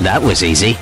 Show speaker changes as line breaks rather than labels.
That was easy.